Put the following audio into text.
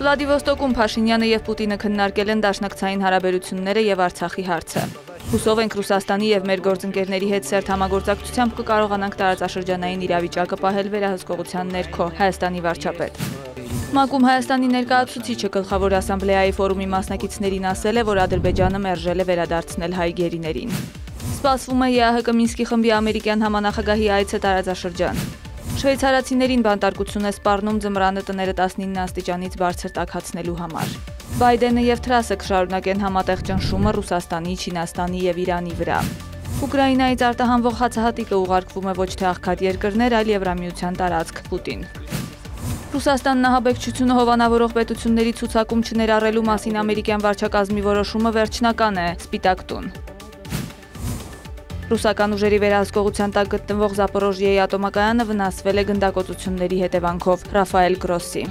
Վլադիվոստոկում Փաշինյանը եւ Պուտինը քննարկել են դաշնակցային հարաբերությունները եւ Արցախի հարցը։ Հուսով ենք Ռուսաստանի եւ մեր գործընկերների հետ սերտ համագործակցությամբ կկարողանանք տարածաշրջանային իրավիճակը պահել վերահսկողության ներքո, Հայաստանի վարչապետ։ ՄԱԿ-ում Հայաստանի ներկայացուցիչը գլխավոր ասամբլեայի ֆորումի մասնակիցներին ասել է, որ Ադրբեջանը մերժել է վերադարձնել հայ գերիներին։ Սպասվում է ԵԱՀԿ Մինսկի խմբի ամերիկյան համանախագահի այցը տարածաշրջան։ Շվեյցարացիներին բանտարկություն է սպառնում ձմռանը տները 19 աստիճանից բարձր տաքացնելու համար։ Բայդենը եւ Թրասը կշարունակեն համատեղ ճնշումը Ռուսաստանի, Չինաստանի եւ Իրանի վրա։ Ուկրաինայից արտահանվող հացահատիկը ուղարկվում է ոչ թե աղքատ երկրներ, այլ Եվրամիության տարածք Պուտին։ Ռուսաստանն ահաբեկչությունը հովանավորող պետությունների ցուցակում չներառելու մասին ամերիկյան վարչակազմի որոշումը վերջնական է, Սպիտակ տուն։ Ռուսական ուժերի վերահսկողության տակ գտնվող Զապորոժիեի ատոմակայանը վնասվել է գնդակոծությունների հետևանքով, Ռաֆայել Գրոսի։